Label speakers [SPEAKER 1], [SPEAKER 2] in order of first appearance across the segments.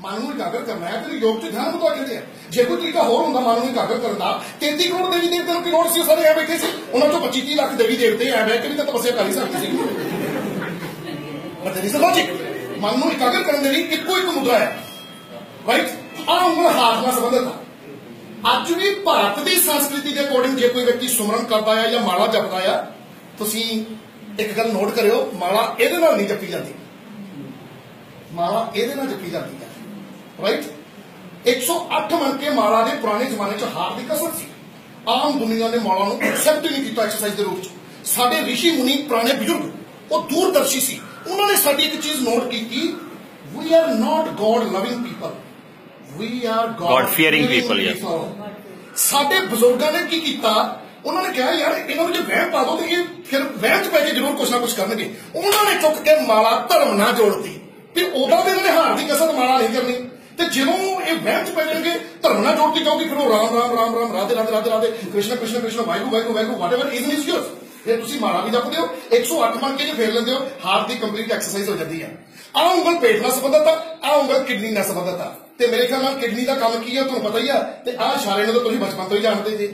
[SPEAKER 1] ਮਨ ਨੂੰ ਇਕਾਗਰ ਕਰਨਾ ਹੈ ਤੇ ਯੋਗ ਚ ਧਿਆਨ ਬਤਾ ਕਹਿੰਦੇ ਆ ਜੇ ਕੋਈ ਤਰੀਕਾ ਹੋਰ ਹੁੰਦਾ ਮਨ ਨੂੰ ਇਕਾਗਰ ਕਰਨ ਦਾ 33 ਕਰੋੜ ਦੇਵੀ ਦੇਵਤੇ ਨੂੰ ਕੀ ਲੋੜ ਸੀ ਸਾਰੇ ਐ ਬੈਠੇ ਸੀ। ਉਹਨਾਂ ਚੋਂ 25 ਲੱਖ ਦੇਵੀ ਦੇਵਤੇ ਐ ਬੈਠ ਕੇ ਵੀ ਤਾਂ ਤਪੱਸਿਆ ਕਰ ਹੀ ਸਕਦੇ ਸੀ। ਬਟ there is a ਮਨ ਨੂੰ ਇਕਾਗਰ ਕਰਨ ਦੇ ਲਈ ਇੱਕੋ ਇੱਕ ਮੁੱਦਾ ਹੈ। ਰਾਈਟ ਆ ਉਂਗਲ ਹਾਥ ਨਾਲ ਸੰਬੰਧਿਤ ਹੈ ਅੱਜ ਵੀ ਭਾਰਤ ਦੀ ਸੰਸਕ੍ਰਿਤੀ ਦੇ ਅਕੋਰਡਿੰਗ ਜੇ ਕੋਈ ਵਿਅਕਤੀ ਸੁਮਰਨ ਕਰਦਾ ਆ ਜਾਂ ਮਾਲਾ ਜਪਦਾ ਆ, ਤੁਸੀਂ ਇੱਕ ਗੱਲ ਨੋਟ ਕਰਿਓ, ਮਾਲਾ ਇਹਦੇ ਨਾਲ ਨਹੀਂ ਜਪੀ ਜਾਂਦੀ। ਮਾਲਾ ਇਹਦੇ ਨਾਲ ਜਪੀ ਜਾਂਦੀ ਹੈ ਰਾਈਟ 108 ਮੰਨ ਕੇ ਮਾਲਾ ਦੇ ਪੁਰਾਣੇ ਜ਼ਮਾਨੇ 'ਚ ਹਾਰ ਦੀ ਕਸਰ ਸੀ। ਆਮ ਦੁਨੀਆ ਨੇ ਮਾਲਾ ਨੂੰ ਐਕਸੈਪਟ ਨਹੀਂ ਕੀਤਾ ਐਕਸਰਸਾਈਜ਼ ਦੇ ਰੂਪ 'ਚ। ਸਾਡੇ ਰਿਸ਼ੀ ਮੁਨੀ ਪੁਰਾਣੇ ਬਜ਼ੁਰਗ ਉਹ ਦੂਰਦਰਸ਼ੀ ਸੀ। ਉਹਨਾਂ ਨੇ ਸਾਡੀ ਇੱਕ ਚੀਜ਼ ਨੋਟ ਕੀਤੀ we are not God loving people we are
[SPEAKER 2] God fearing people, yes.
[SPEAKER 1] ਸਾਡੇ ਬਜ਼ੁਰਗਾਂ ਨੇ ਕੀ ਕੀਤਾ? ਉਹਨਾਂ ਨੇ ਕਿਹਾ ਯਾਰ ਇਹਨਾਂ ਨੂੰ ਜੇ ਵਹਿਮ ਪਾ ਦੋ ਤੇ ਇਹ ਫਿਰ ਵਹਿਮ ਚ ਪੈ ਕੇ ਜ਼ਰੂਰ ਕੁਛ ਨਾ ਕੁਛ ਕਰਨਗੇ। ਉਹਨਾਂ ਨੇ ਚੁੱਕ ਕੇ ਮਾਲਾ ਧਰਮ ਨਾਲ ਜੋੜਤੀ। ਤੇ ਉਹਦਾ ਵੀ ਇਹਨਾਂ ਨੇ ਹਾਰ ਦੀ ਕਸਰ ਮਾਲਾ ਨਹੀਂ ਕਰਨੀ। ਤੇ ਜਦੋਂ ਇਹ ਵਹਿਮ ਚ ਪੈ ਜਾਣਗੇ, ਧਰਮ ਨਾਲ ਜੋੜਤੀ ਜਾਊਗੀ ਫਿਰ ਉਹ Ram Ram Ram Ram, Radhe Radhe Radhe Radhe, Krishna Krishna Krishna, Waheguru Waheguru Waheguru whatever is is yours ਜੇ ਤੁਸੀਂ ਮਾਲਾ ਵੀ ਜਪਦੇ ਹੋ 108 ਮੰਨ ਕੇ ਜੇ ਫੇਰ ਲੈਂਦੇ ਹੋ, ਹਾਰਟ ਦੀ ਕੰਪਲੀਟ ਐਕਸਰਸਾਈਜ਼ ਹੋ ਜਾਂਦੀ ਹੈ। ਆਹ ਉਂਗਲ ਪੇਟ ਨਾਲ ਸੰਬੰਧਤ ਆ, ਆਹ ਉਂਗਲ ਕਿਡਨੀ ਨਾਲ ਸੰਬੰਧਤ ਆ। ਤੇ ਮੇਰੇ ਖਿਆਲ ਨਾਲ ਕਿਡਨੀ ਦਾ ਕੰਮ ਕੀ ਹੈ ਤੁਹਾਨੂੰ ਪਤਾ ਹੀ ਆ, ਤੇ ਆਹ ਇਸ਼ਾਰੇ ਨੂੰ ਤਾਂ ਤੁਸੀਂ ਬਚਪਨ ਤੋਂ ਹੀ ਜਾਣਦੇ ਜੀ।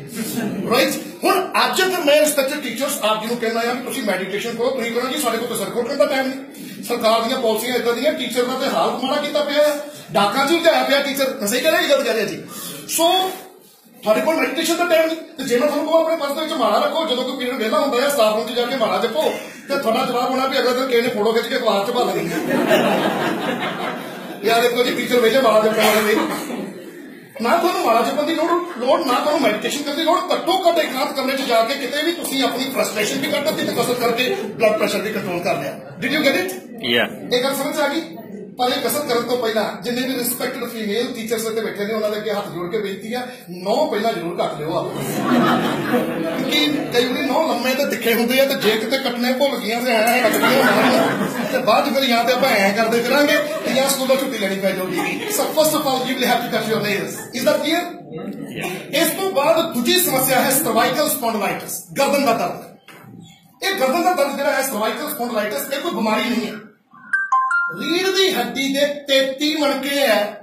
[SPEAKER 1] ਰਾਈਟ ਹੁਣ ਅੱਜ ਤੇ ਮੈਂ ਰਿਸਪੈਕਟਡ ਟੀਚਰਸ ਆਪ ਜੀ ਨੂੰ ਕਹਿਣਾ ਆ ਕਿ ਤੁਸੀਂ ਮੈਡੀਟੇਸ਼ਨ ਕਰੋ, ਤੁਸੀਂ ਕਹੋ ਜੀ, ਸਾਡੇ ਕੋਲ ਤਾਂ ਸਰਕਲ ਕਰਨ ਦਾ ਟਾਈਮ ਨਹੀਂ। ਸਰਕਾਰ ਦੀਆਂ ਪਾਲਿਸੀਆਂ ਇਦਾਂ ਦੀਆਂ ਟੀਚਰ ਦਾ ਤੇ ਹਾਲ ਮਾੜਾ ਕੀਤਾ ਪਿਆ ਆ। ਡਾਕਾਂ ਚ ਉਲਝਾਇਆ ਪਿਆ ਟੀਚਰ ਸਹੀ ਕਹਿ ਰਿਹਾ ਜੀ, ਗੱਲ ਕਰ ਰਿਹਾ ਜੀ। ਸੋ ਤੁਹਾਡੇ ਕੋਲ ਮੈਡੀਟੇਸ਼ਨ ਦਾ ਟਾਈਮ ਨਹੀਂ, ਤੇ ਜੇ ਮੈਂ ਤੁਹਾਨੂੰ ਕਹਾਂ, ਆਪਣੇ ਪਰਸ ਦੇ ਵਿੱਚ ਮਾਲਾ ਰੱਖੋ, ਜਦੋਂ ਕੋਈ ਪੀਰੀਅਡ ਵਿਹਲਾ ਹੁੰਦਾ ਹੈ ਸਟਾਫ ਰੂਮ 'ਚ ਜਾ ਕੇ ਮਾਲਾ ਜਪੋ, ਤੇ ਤੁਹਾਡਾ ਜਵਾਬ ਹੋਣਾ ਵੀ ਅਗਲੇ ਦਿਨ ਕਿਸੇ ਨੇ ਫੋਟੋ ਖਿੱਚ ਕੇ ਅਖਬਾਰ 'ਚ ਭਾ ਲੈਣੀ ਯਾਰ ਦੇਖੋ ਜੀ ਟੀਚਰ ਵੇਲੇ ਮਾਲਾ ਜਪਣ ਵਾਲੇ ਨੇ। ਨਾ ਤੁਹਾਨੂੰ ਮਾਲਾ ਜਪਣ ਦੀ ਲੋੜ ਲੋੜ ਨਾ ਤੁਹਾਨੂੰ ਮੈਡੀਟੇਸ਼ਨ ਕਰਨ ਦੀ ਲੋੜ। ਘੱਟੋ ਘੱਟ ਇਕਾਂਤ ਕਮਰੇ 'ਚ ਜਾ ਕੇ ਕਿਤੇ ਵੀ ਤੁਸੀਂ ਆਪਣੀ ਫਰਸਟ੍ਰੇਸ਼ਨ ਵੀ ਕੱਢ ਦਿੱਤੀ ਤੇ ਕਸਰਤ ਕਰਕੇ ਬਲੱਡ ਪ੍ਰੈਸ਼ਰ ਵੀ ਕੰਟਰੋਲ ਕਰ ਲਿਆ। Did you get it
[SPEAKER 2] Yeah.
[SPEAKER 1] ਇਹ ਗੱਲ ਸਮਝ ਆ ਗਈ? ਪਰ ਇਹ ਕਸਰ ਕਰਨ ਤੋਂ ਪਹਿਲਾਂ ਜਿੰਨੇ ਵੀ ਰਿਸਪੈਕਟਡ ਫੀਮੇਲ ਟੀਚਰਸ ਇੱਥੇ ਬੈਠੇ ਨੇ, ਉਹਨਾਂ ਦੇ ਅੱਗੇ ਹੱਥ ਜੋੜ ਕੇ ਬੇਨਤੀ ਆ ਨੌ ਪਹਿਲਾਂ ਜ਼ਰੂਰ ਕੱਟ ਲਿਓ ਆਪ। ਕਿ ਕਈ ਵਾਰੀ ਨੌ ਲੰਮੇ ਤੇ ਤਿੱਖੇ ਹੁੰਦੇ ਆ ਤੇ ਜੇ ਕਿਤੇ ਕੱਟਨੇ ਭੁੱਲ ਗਈਆਂ ਤੇ ਐ ਲੱਗਦੀਆਂ ਹੋਣਗੀਆਂ। ਤੇ ਬਾਅਦ ਫਿਰ ਜਾਂ ਤੇ ਆਪਾਂ ਐ ਕਰਦੇ ਫਿਰਾਂਗੇ ਤੇ ਜਾਂ ਸਕੂਲੋਂ ਛੁੱਟੀ ਲੈਣੀ ਪੈ ਜਾਊਗੀ। So first of all you will have to cut your nails is that clear ਇਸ ਤੋਂ ਬਾਅਦ ਦੂਜੀ ਸਮੱਸਿਆ ਹੈ ਸਰਵਾਈਕਲ ਸਪੌਂਡਲਾਈਟਿਸ ਗਰਦਨ ਦਾ ਦਰਦ। ਇਹ ਗਰਦਨ ਦਾ ਦਰਦ ਜਿਹੜਾ ਹੈ ਸਰਵਾਈਕਲ ਸਪੌਂਡਲਾਈਟਿਸ ਇਹ ਕੋਈ ਬਿਮਾਰੀ ਨਹੀਂ ਹੈ। ਰੀੜ ਦੀ ਹੱਡੀ ਦੇ 33 ਮਣਕੇ ਆ।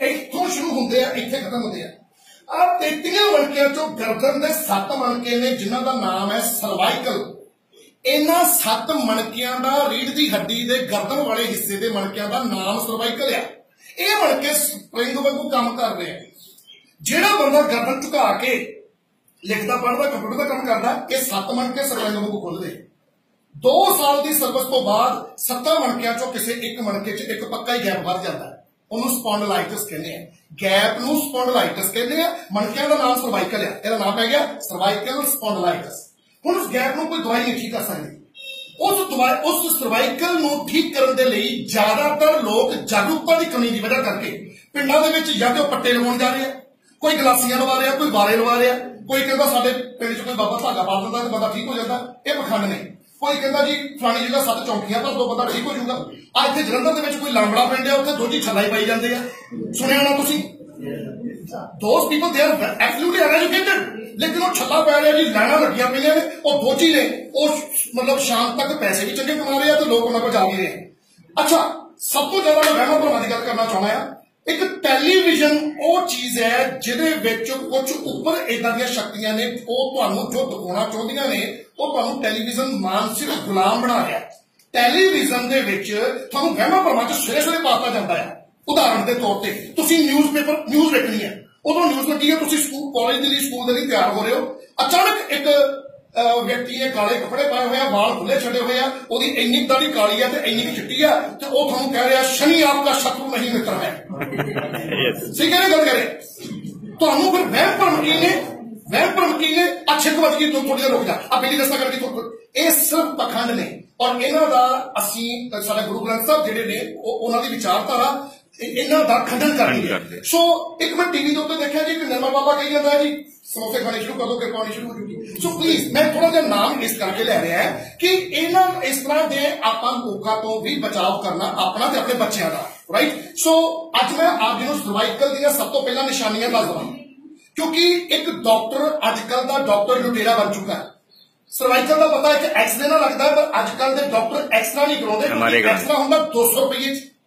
[SPEAKER 1] ਇੱਥੋਂ ਸ਼ੁਰੂ ਹੁੰਦੇ ਆ, ਇੱਥੇ ਖਤਮ ਹੁੰਦੇ ਆ। ਆ 33 ਮਣਕਿਆਂ ਚੋਂ ਗਰਦਨ ਦੇ 7 ਮਣਕੇ ਨੇ, ਜਿਨ੍ਹਾਂ ਦਾ ਨਾਮ ਹੈ ਸਰਵਾਈਕਲ। ਇਹਨਾਂ 7 ਮਣਕਿਆਂ ਦਾ, ਰੀੜ ਦੀ ਹੱਡੀ ਦੇ ਗਰਦਨ ਵਾਲੇ ਹਿੱਸੇ ਦੇ ਮਣਕਿਆਂ ਦਾ ਨਾਮ ਸਰਵਾਈਕਲ ਆ। ਇਹ ਮਣਕੇ ਸਪ੍ਰਿੰਗ ਵਾਂਗੂ ਕੰਮ ਕਰ ਰਹੇ ਆ। ਜਿਹੜਾ ਬੰਦਾ ਗਰਦਨ ਝੁਕਾ ਕੇ ਲਿਖਦਾ, ਪੜ੍ਹਦਾ, ਕੰਪਿਊਟਰ ਦਾ ਕੰਮ ਕਰਦਾ, ਇਹ 7 ਮਣਕੇ ਸਰਵਾਈਕਲ ਵਾਂਗੂ ਖੁੱਲਦੇ 2 ਸਾਲ ਦੀ ਸਰਵਿਸ ਤੋਂ ਬਾਅਦ 7 ਮਣਕਿਆਂ ਚੋਂ ਕਿਸੇ ਇੱਕ ਮਣਕੇ 'ਚ ਇੱਕ ਪੱਕਾ ਹੀ ਗੈਪ ਵੱਧ ਜਾਂਦਾ ਹੈ। ਉਹਨੂੰ ਸਪੌਂਡਲਾਈਟਿਸ ਕਹਿੰਦੇ ਆ। ਗੈਪ ਨੂੰ ਸਪੌਂਡਲਾਈਟਿਸ ਕਹਿੰਦੇ ਆ। ਮਣਕਿਆਂ ਦਾ ਨਾਮ ਸਰਵਾਈਕਲ ਆ। ਇਹਦਾ ਨਾਮ ਪੈ ਗਿਆ ਸਰਵਾਈਕਲ ਸਪੌਂਡਲਾਈਟਿਸ ਹੁਣ ਉਸ ਗੈਪ ਨੂੰ ਕੋਈ ਦਵਾਈ ਨਹੀਂ ਠੀਕ ਕਰ ਸਕਦੀ। ਉਸ ਦਵਾਈ, ਉਸ ਸਰਵਾਈਕਲ ਨੂੰ ਠੀਕ ਕਰਨ ਦੇ ਲਈ ਜ਼ਿਆਦਾਤਰ ਲੋਕ ਜਾਗਰੂਕਤਾ ਦੀ ਕਮੀ ਦੀ ਵਜ੍ਹਾ ਕਰਕੇ ਪਿੰਡਾਂ ਦੇ ਵਿੱਚ ਜਾਂ ਤੇ ਉਹ ਪੱਟੇ ਲਵਾਉਣ ਜਾ ਰਹੇ ਆ। ਕੋਈ ਗਲਾਸੀਆਂ ਲਵਾ ਰਿਹਾ, ਕੋਈ ਬਾਰੇ ਲਵਾ ਰਿਹਾ। ਕੋਈ ਕਹਿੰਦਾ ਸਾਡੇ ਪਿੰਡ 'ਚ ਕੋਈ ਬਾਬਾ ਧਾਗਾ ਪਾ ਦਿੰਦਾ ਤੇ ਬੰਦਾ ਠੀਕ ਹੋ ਜਾਂਦਾ। ਇਹ ਪਖੰਡ ਨੇ। ਕੋਈ ਕਹਿੰਦਾ ਜੀ, ਫਲਾਣੀ ਜਗ੍ਹਾ ਸੱਤ ਚੌਂਕੀਆਂ ਤਾਂ ਦੋ ਬੰਦਾ ਠੀਕ ਹੋ ਜਾਊਗਾ। ਆ ਇੱਥੇ ਜਲੰਧਰ ਦੇ ਵਿੱਚ ਕੋਈ ਲਾਂਬੜਾ ਪਿੰਡ ਹੈ ਉੱਥੇ ਦੋਜੀ ਛੱਲਾ ਹੀ ਪਾਈ ਜਾਂਦੇ ਆ। ਸੁਣਿਆ ਨਾ ਤੁਸੀਂ? Those people they are absolutely uneducated ਲੇਕਿਨ ਉਹ ਛੱਲਾ ਪੈ ਰਿਹਾ ਜੀ ਲਾਣਾ ਲੱਗੀਆਂ ਪਈਆਂ ਨੇ, ਉਹ ਦੋਜੀ ਨੇ। ਉਹ ਮਤਲਬ ਸ਼ਾਮ ਤੱਕ ਪੈਸੇ ਵੀ ਚੰਗੇ ਕਮਾ ਰਹੇ ਆ ਤੇ ਲੋਕ ਉਹਨਾਂ ਕੋਲ ਜਾ ਵੀ ਰਹੇ। ਅੱਛਾ, ਸਭ ਤੋਂ ਜ਼ਿਆਦਾ ਮੈਂ ਵਹਿਮਾਂ ਭਰਮਾਂ ਦੀ ਗੱਲ ਕਰਨਾ ਚਾਹੁੰਦਾ ਆ। ਇੱਕ ਟੈਲੀਵਿਜ਼ਨ ਉਹ ਚੀਜ਼ ਹੈ ਜਿਹਦੇ ਵਿੱਚ ਕੁਝ ਉੱਪਰ ਇਦਾਂ ਦੀਆਂ ਸ਼ਕਤੀਆਂ ਨੇ, ਉਹ ਤੁਹਾਨੂੰ ਜੋ ਦਿਖਾਉਣਾ ਚਾਹੁੰਦੀਆਂ ਨੇ, ਉਹ ਤੁਹਾਨੂੰ ਟੈਲੀਵਿਜ਼ਨ ਮਾਨਸਿਕ ਗੁਲਾਮ ਬਣਾ ਰਿਹਾ ਟੈਲੀਵਿਜ਼ਨ ਦੇ ਵਿੱਚ ਤੁਹਾਨੂੰ ਵਹਿਮਾਂ ਭਰਮਾਂ ਚ ਸਿਰੇ ਸਿਰੇ ਪਾਤਾ ਜਾਂਦਾ ਹੈ। ਉਦਾਹਰਣ ਦੇ ਤੌਰ ਤੇ, ਤੁਸੀਂ ਨਿਊਜ਼ਪੇਪਰ ਨਿਊਜ਼ ਵੇਖਣੀ ਹੈ। ਉਦੋਂ ਨਿਊਜ਼ ਲੱਗੀ ਹੈ, ਤੁਸੀਂ ਸਕੂਲ ਕਾਲਜ ਦੇ ਲਈ ਸਕੂਲ ਦੇ ਲਈ ਤਿਆਰ ਹੋ ਰਹੇ ਹੋ। ਅਚਾਨਕ ਇੱਕ ਵਿਅਕਤੀ ਨੇ ਕਾਲੇ ਕੱਪੜੇ ਪਾਏ ਹੋਏ ਆ ਵਾਲ ਖੁੱਲੇ ਛੱਡੇ ਹੋਏ ਆ ਉਹਦੀ ਇੰਨੀ ਦਾੜੀ ਕਾਲੀ ਆ ਤੇ ਇੰਨੀ ਕੁ ਚਿੱਟੀ ਆ ਤੇ ਉਹ ਤੁਹਾਨੂੰ ਕਹਿ ਰਿਹਾ ਸ਼ਨੀ ਆਪਕਾ ਸ਼ਤਰੂ ਨਹੀਂ ਮਿੱਤਰ ਹੈ. ਸਹੀ ਕਹਿੰਦੇ ਗੱਲ ਕਰੇ? ਤੁਹਾਨੂੰ ਫਿਰ ਵਹਿਮ ਭਰਮ ਕੀ ਨੇ? ਵਹਿਮ ਭਰਮ ਕੀ ਨੇ? ਅੱਛੇ ਕੁ ਵੱਜ ਤੂੰ ਥੋੜੀ ਦੇਰ ਰੁਕ ਜਾ। ਆ ਬਿੱਲੀ ਰਸਤਾ ਕਰਕੇ ਤੂੰ ਇਹ ਸਿਰਫ ਪਖੰਡ ਨੇ। ਔਰ ਇਹਨਾਂ ਦਾ ਅਸੀਂ ਸਾਡੇ ਗੁਰੂ ਗ੍ਰੰਥ ਸਾਹਿਬ ਜਿਹੜੇ ਨੇ ਉਹ ਉਹਨਾਂ ਦੀ ਵਿਚਾਰਧਾਰਾ ਇਹਨਾਂ ਦਾ ਖੰਡਨ ਕਰਦੀ ਹੈ। ਸੋ ਇੱਕ ਮੈਂ ਟੀਵੀ ਦੇ ਉੱਤੇ ਦੇਖਿਆ ਜੀ ਕਿ ਨਰਮਾ ਬਾਬਾ ਕਹੀ ਜਾਂਦਾ ਹੈ ਜੀ ਸਮੋਸੇ ਖਾਣੇ ਸ਼ੁਰੂ ਕਰ ਦੋ ਕਿਰਪਾ ਹੋਣੀ ਸ਼ੁਰੂ ਹੋ ਜੂਗੀ ਸੋ ਪਲੀਜ਼ ਮੈਂ ਥੋੜਾ ਜਿਹਾ ਨਾਮ ਇਸ ਕਰਕੇ ਲੈ ਰਿਹਾ ਹੈ ਕਿ ਇਹਨਾਂ ਇਸ ਤਰ੍ਹਾਂ ਦੇ ਆਪਾਂ ਲੋਕਾਂ ਤੋਂ ਵੀ ਬਚਾਅ ਕਰਨਾ ਆਪਣਾ ਤੇ ਆਪਣੇ ਬੱਚਿਆਂ ਦਾ ਰਾਈਟ ਸੋ ਅੱਜ ਮੈਂ ਆਪ ਜੀ ਨੂੰ ਸਰਵਾਈਕਲ ਦੀਆਂ ਸਭ ਤੋਂ ਪਹਿਲਾਂ ਨਿਸ਼ਾਨੀਆਂ ਦੱਸ ਦਵਾਂ। ਕਿਉਂਕਿ ਇੱਕ ਡਾਕਟਰ ਅੱਜ ਕੱਲ ਦਾ ਡਾਕਟਰ ਲੁਟੇਰਾ ਬਣ ਚੁੱਕਾ ਹੈ। ਸਰਵਾਈਕਲ ਦਾ ਪਤਾ ਇੱਕ ਐਕਸਰੇ ਨਾਲ ਲੱਗਦਾ ਪਰ ਅੱਜ ਕੱਲ ਦੇ ਡਾਕਟਰ ਐਕਸਰਾ ਨਹੀਂ ਕਰਾਉਂਦੇ। ਐਕਸਰਾ ਹੁੰਦਾ 200 ਰੁਪਏ ਚ।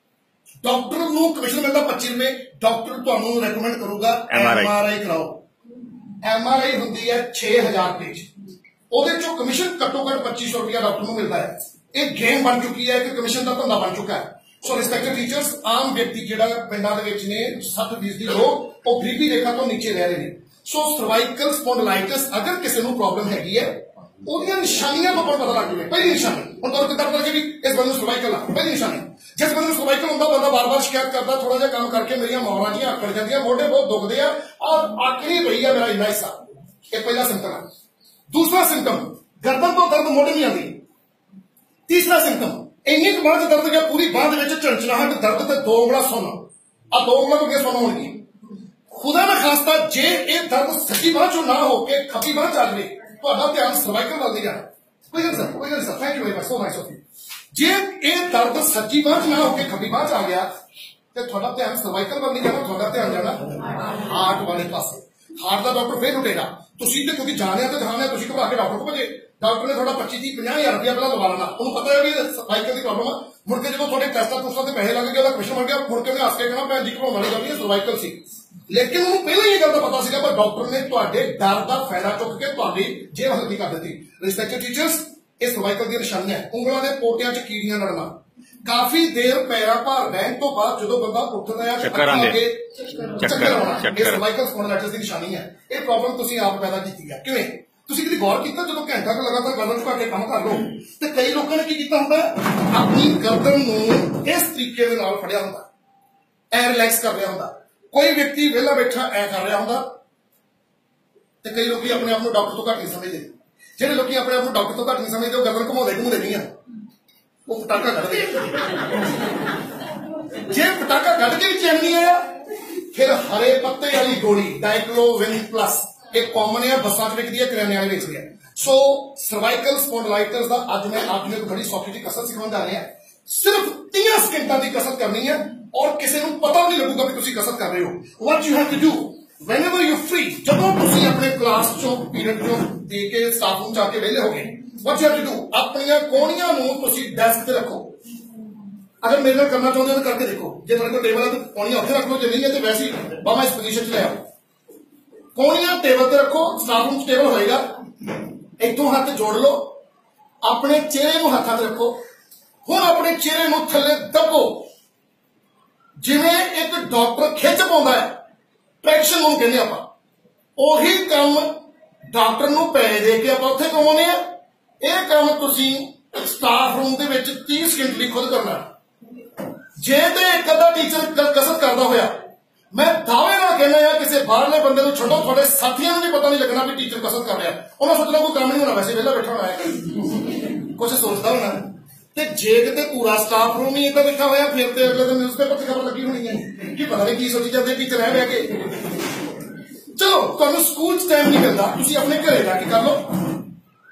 [SPEAKER 1] ਡਾਕਟਰ ਨੂੰ ਕਮਿਸ਼ਨ ਮਿਲਦਾ 25 ਰੁਪਏ ਡਾਕਟਰ ਤੁਹਾਨੂੰ ਰეკਮੈਂਡ ਕਰੂਗਾ ਐਮਆਰਆਈ ਕਰਾਓ। ਐਮਆਰਆਈ ਹੁੰਦੀ ਹੈ 6000 ਰੁਪਏ। ਉਹਦੇ ਚੋਂ ਕਮਿਸ਼ਨ ਘੱਟੋ ਘੱਟ 2500 ਰੁਪਏ ਡਾਕਟਰ ਨੂੰ ਮਿਲਦਾ ਹੈ। ਇਹ ਗੇਮ ਬਣ ਚੁੱਕੀ ਹੈ ਕਿ ਕਮਿਸ਼ਨ ਦਾ ਧੰਦਾ ਬਣ ਚੁੱਕਾ ਹੈ। ਸੋ ਰਿਸਪੈਕਟਡ ਟੀਚਰਸ ਆਮ ਵਿਅਕਤੀ ਜਿਹੜਾ ਪਿੰਡਾਂ ਦੇ ਵਿੱਚ ਨੇ 60% ਦੀ ਲੋਕ ਉਹ ਗਰੀਬੀ ਰੇਖਾ ਤੋਂ ਨੀਚੇ ਰਹਿ ਰਹੇ ਨੇ। ਸੋ ਸਰਵਾਈਕਲ ਸਪੌਂਡਲਾਈਟਿਸ ਅਗਰ ਕਿਸੇ ਨੂੰ ਪ੍ਰੋਬਲਮ ਹੈਗੀ ਹੈ ਉਹਦੀਆਂ ਨਿਸ਼ਾਨੀਆਂ ਤੋਂ ਪਤਾ ਲੱਗ ਜਵੇ ਪਹਿਲੀ ਨਿਸ਼ਾਨੀ, ਹੁਣ ਤੁਹਾਨੂੰ ਕਿਦਾਂ ਪਤਾ ਕਿ ਵੀ ਇਸ ਬੰਦੇ ਨੂੰ ਸਰਵਾਈਕਲ ਆ ਪਹਿਲੀ ਨਿਸ਼ਾਨੀ, ਜਿਸ ਬੰਦੇ ਨੂੰ ਸਰਵਾਈਕਲ ਹੁੰਦਾ, ਬੰਦਾ ਬਾਰ-ਬਾਰ ਸ਼ਿਕਾਇਤ ਕਰਦਾ ਥੋੜਾ ਜਿਹਾ ਕੰਮ ਕਰਕੇ ਮੇਰੀਆਂ ਮੌਰਾਂ ਜੀਆਂ ਆਕੜ ਜਾਂਦੀਆਂ, ਮੋਢੇ ਬਹੁਤ ਦੁਖਦੇ ਆ ਔਰ ਆਖਰੀ ਪਈ ਆ ਮੇਰਾ ਇੰਨਾ ਹਿੱਸਾ। ਇਹ ਪਹਿਲਾ ਸਿੰਪਟਮ ਹੈ ਦੂਸਰਾ ਸਿੰਪਟਮ ਗਰਦਨ ਤੋਂ ਦਰਦ ਮੋਢੇ ਨਹੀਂ ਆਉਂਦੀ। ਤੀਸਰਾ ਸਿੰਪਟਮ ਇੰਨੀ ਕੁ ਬਾਂਹ 'ਚ ਦਰਦ ਗਿਆ, ਪੂਰੀ ਬਾਂਹ ਦੇ ਵਿੱਚ ਝਣਝਣਾਹਟ, ਦਰਦ ਤੇ ਦੋ ਉਂਗਲਾਂ ਸੁੰਨ। ਆ ਦੋ ਉਂਗਲਾਂ ਤੋਂ ਅੱਗੇ ਸੁੰਨ ਹੋਣਗੀਆਂ। ਖੁਦਾ ਨਾ ਖਾਸਤਾ, ਜੇ ਇਹ ਦਰਦ ਸੱਜੀ ਬਾਂਹ 'ਚੋਂ ਨਾ ਹੋ ਕੇ ਖੱਬੀ ਬਾਂਹ 'ਚ ਆ ਜਾਵੇ ਤੁਹਾਡਾ ਧਿਆਨ ਸਰਵਾਈਕਲ ਵੱਲ ਨਹੀਂ ਕੋਈ ਗੱਲ ਸਰ ਕੋਈ ਗੱਲ sir thank you very much so nice of you ਜੇ ਇਹ ਦਰਦ ਸੱਜੀ ਬਾਂਹ ਨਾ ਹੋ ਕੇ ਖੱਬੀ ਬਾਂਹ 'ਚ ਆ ਗਿਆ ਤੇ ਤੁਹਾਡਾ ਧਿਆਨ ਸਰਵਾਈਕਲ ਵੱਲ ਨਹੀਂ ਜਾਣਾ ਤੁਹਾਡਾ ਧਿਆਨ ਜਾਣਾ ਹਾਰਟ ਵਾਲੇ ਪਾਸੇ ਹਾਰਟ ਦਾ ਡਾਕਟਰ ਫੇਰ ਉੱਠੇਗਾ ਤੁਸੀਂ ਤੇ ਕਿਉਂਕਿ ਜਾਣਿਆ ਤੇ ਜਾਣਿਆ ਤੁਸੀਂ ਘਬਰਾ ਕੇ ਡਾਕਟਰ ਕੋਲ ਭਜੇ ਡਾਕਟਰ ਨੇ ਤੁਹਾਡਾ 25 ਦੀ 50000 ਰੁਪਇਆ ਪਹਿਲਾਂ ਲਵਾ ਲੈਣਾ ਉਹਨੂੰ ਪਤਾ ਹੈ ਵੀ ਸਰਵਾਈਕਲ ਦੀ ਪ੍ਰੋਬਲਮ ਆ ਮੁੜ ਕੇ ਜਦੋਂ ਤੁਹਾਡੇ ਟੈਸਟਾਂ ਟੂਸਟਾਂ ਤੇ ਪੈਸੇ ਲੱਗ ਗਏ ਉਹਦਾ ਕਮਿਸ਼ਨ ਬਣ ਗਿਆ ਮੁੜ ਕੇ ਉਹਨੇ ਆਸ ਕੇ ਕਹਿਣਾ ਭੈਣ ਜੀ ਘਬਰਾਉਣ ਵਾਲੀ ਗੱਲ ਨਹੀਂ ਸਰਵਾਈਕਲ ਸੀ ਲੇਕਿਨ ਉਹਨੂੰ ਪਹਿਲਾਂ ਹੀ ਇਹ ਗੱਲ ਦਾ ਪਤਾ ਸੀਗਾ ਪਰ ਡਾਕਟਰ ਨੇ ਤੁਹਾਡੇ ਡਰ ਦਾ ਫਾਇਦਾ ਚੁੱਕ ਕੇ ਤੁਹਾਡੀ ਜੇਬ ਹਲਕੀ ਕਰ ਦਿੱਤੀ। ਰਿਸਪੈਕਟਡ ਟੀਚਰਸ ਇਹ ਸਰਵਾਈਕਲ ਦੀ ਨਿਸ਼ਾਨੀਆਂ ਹੈ। ਉਂਗਲਾਂ ਦੇ ਪੋਟਿਆਂ 'ਚ ਕੀੜੀਆਂ ਲੜਨਾ। ਕਾਫੀ ਦੇਰ ਪੈਰਾਂ ਭਾਰ ਬਹਿਣ ਤੋਂ ਬਾਅਦ ਜਦੋਂ ਬੰਦਾ ਉੱਠਦਾ ਹੈ
[SPEAKER 2] ਚੱਕਰ ਆਉਂਦੇ। ਚੱਕਰ,
[SPEAKER 1] ਇਹ। ਸਰਵਾਈਕਲ ਸਪੌਂਡਲਾਈਟਿਸ ਦੀ ਨਿਸ਼ਾਨੀ ਹੈ। ਇਹ ਪ੍ਰੋਬਲਮ ਤੁਸੀਂ ਆਪ ਪੈਦਾ ਕੀਤੀ ਹੈ। ਕਿਵੇਂ? ਤੁਸੀਂ ਕਦੀ ਗੌਰ ਕੀਤਾ ਜਦੋਂ ਘੰਟਾ ਕੁ ਲਗਾਤਾਰ ਗਰਦਨ ਝੁਕਾ ਕੇ ਕੰਮ ਕਰ ਲਓ? ਤੇ ਕਈ ਲੋਕਾਂ ਨੇ ਕੀ ਕੀਤਾ ਹੁੰਦਾ? ਆਪਣੀ ਗਰਦਨ ਨੂੰ ਇਸ ਤਰੀਕੇ ਦੇ ਨਾਲ ਫੜਿਆ ਹੁੰਦਾ। ਐ ਰਿਲੈਕਸ ਕਰ ਰਿਹਾ ਹੁੰਦਾ। ਕੋਈ ਵਿਅਕਤੀ ਵਿਹਲਾ ਬੈਠਾ ਐ ਕਰ ਰਿਹਾ ਹੁੰਦਾ ਤੇ ਕਈ ਲੋਕੀ ਆਪਣੇ ਆਪ ਨੂੰ ਡਾਕਟਰ ਤੋਂ ਘੱਟ ਨਹੀਂ ਸਮਝਦੇ। ਜਿਹੜੇ ਲੋਕੀ ਆਪਣੇ ਆਪ ਨੂੰ ਡਾਕਟਰ ਤੋਂ ਘੱਟ ਨਹੀਂ ਸਮਝਦੇ, ਉਹ ਗਰਦਨ ਘੁਮਾਉਂਦੇ ਘੁਮਾਉਂਦੇ ਨਹੀਂ ਆ। ਉਹ ਪਟਾਕਾ ਕੱਢਦੇ ਜੇ ਪਟਾਕਾ ਕੱਢ ਕੇ ਵੀ ਚੈਨ ਨਹੀਂ ਆਇਆ, ਫਿਰ ਹਰੇ ਪੱਤੇ ਵਾਲੀ ਗੋਲੀ ਡਾਈਕਲੋਵਿਨ ਪਲੱਸ ਇਹ ਕਾਮਨ ਹੈ ਬੱਸਾਂ 'ਚ ਵਿਕਦੀ ਹੈ ਕਿਰਾਣੇ ਵਾਲੇ ਵੇਚਦੇ ਆ। ਸੋ ਸਰਵਾਈਕਲ ਸਪੌਂਡਲਾਈਟਿਸ ਦਾ ਅੱਜ ਮੈਂ ਆਪ ਨੂੰ ਇੱਕ ਬੜੀ ਸੌਖੀ ਜਿਹੀ ਕਸਰਤ ਸਿਖਾਉਣ ਜਾ ਰਿਹਾ। ਸਿਰਫ 30 ਸਕਿੰਟਾਂ ਦੀ ਕਸਰਤ ਕਰਨੀ ਹੈ ਔਰ ਕਿਸੇ ਨੂੰ ਪਤਾ ਵੀ ਨਹੀਂ ਲੱਗੂਗਾ ਕਿ ਤੁਸੀਂ ਕਸਰਤ ਕਰ ਰਹੇ ਹੋ what you have to do whenever you free ਜਦੋਂ ਤੁਸੀਂ ਆਪਣੇ ਕਲਾਸ ਚੋਂ ਪੀਰੀਅਡ ਚੋਂ ਦੇ ਕੇ ਸਟਾਫ ਰੂਮ ਚ ਕੇ ਵਿਹਲੇ ਹੋਗੇ what you have to do ਆਪਣੀਆਂ ਕੋਣੀਆਂ ਨੂੰ ਤੁਸੀਂ ਡੈਸਕ ਤੇ ਰੱਖੋ ਅਗਰ ਮੇਰੇ ਨਾਲ ਕਰਨਾ ਚਾਹੁੰਦੇ ਹੋ ਤਾਂ ਕਰਕੇ ਦੇਖੋ ਜੇ ਤੁਹਾਡੇ ਕੋਲ ਟੇਬਲ ਹੈ ਤਾਂ ਕੋਣੀਆਂ ਉੱਥੇ ਰੱਖ ਲਓ ਜੇ ਨਹੀਂ ਹੈ ਤੇ ਵੈਸੇ ਹੀ ਬਾਬਾ ਇਸ ਪੋਜੀਸ਼ਨ 'ਚ ਲੈ ਆਓ ਕੋਣੀਆਂ ਟੇਬਲ ਤੇ ਰੱਖੋ ਸਟਾਫ ਰੂਮ 'ਚ ਟੇਬਲ ਹੋਏਗਾ ਇੱਥੋਂ ਹੱਥ ਜੋੜ ਲਓ ਆਪਣੇ ਚਿਹਰੇ ਨੂੰ ਹੱਥਾਂ 'ਤੇ ਰੱਖੋ ਹੁਣ ਆਪਣੇ ਚਿਹਰੇ ਨੂੰ ਥੱਲੇ ਦੱਬੋ ਜਿਵੇਂ ਇੱਕ ਡਾਕਟਰ ਖਿੱਚ ਪਾਉਂਦਾ ਹੈ ਟ੍ਰੈਕਸ਼ਨ ਨੂੰ ਕਹਿੰਦੇ ਆਪਾਂ। ਉਹੀ ਕੰਮ ਡਾਕਟਰ ਨੂੰ ਪੈਸੇ ਦੇ ਕੇ ਆਪਾਂ ਉੱਥੇ ਕਮਾਉਂਦੇ ਆ ਇਹ ਕੰਮ ਤੁਸੀਂ ਸਟਾਫ ਰੂਮ ਦੇ ਵਿੱਚ 30 ਸਕਿੰਟ ਲਈ ਖੁਦ ਕਰਨਾ ਜੇ ਤੇ ਇੱਕ ਅੱਧਾ ਟੀਚਰ ਕਸਰਤ ਕਰਦਾ ਹੋਇਆ, ਮੈਂ ਦਾਅਵੇ ਨਾਲ ਕਹਿੰਦਾ ਆ ਕਿਸੇ ਬਾਹਰਲੇ ਬੰਦੇ ਨੂੰ ਛੱਡੋ, ਤੁਹਾਡੇ ਸਾਥੀਆਂ ਨੂੰ ਵੀ ਪਤਾ ਨਹੀਂ ਲੱਗਣਾ ਵੀ ਟੀਚਰ ਕਸਰਤ ਕਰ ਰਿਹਾ। ਉਹਨਾਂ ਸੋਚਣਾ ਕੋਈ ਕੰਮ ਨਹੀਂ ਹੋਣਾ, ਵੈਸੇ ਵਿਹਲਾ ਬੈਠਾ ਹੋਣਾ ਹੈ। ਕੁਝ ਸੋਚਦਾ ਹੋਣਾ। ਤੇ ਜੇ ਕਿਤੇ ਪੂਰਾ ਸਟਾਫ ਰੂਮ ਹੀ ਇੱਦਾਂ ਬੈਠਾ ਹੋਇਆ, ਫਿਰ ਤੇ ਅਗਲੇ ਦਿਨ ਨਿਊਜ਼ਪੇਪਰ 'ਚ ਖਬਰ ਲੱਗੀ ਹੋਣੀ ਹੈ। ਕਿ ਪਤਾ ਨਹੀਂ ਕੀ ਸੋਚੀ ਜਾਂਦੇ ਟੀਚਰ ਰਹਿ ਬਹਿ ਕੇ। ਚਲੋ, ਤੁਹਾਨੂੰ ਸਕੂਲ 'ਚ ਟਾਈਮ ਨਹੀਂ ਮਿਲਦਾ, ਤੁਸੀਂ ਆਪਣੇ ਘਰੇ ਜਾ ਕੇ ਕਰ ਲਓ।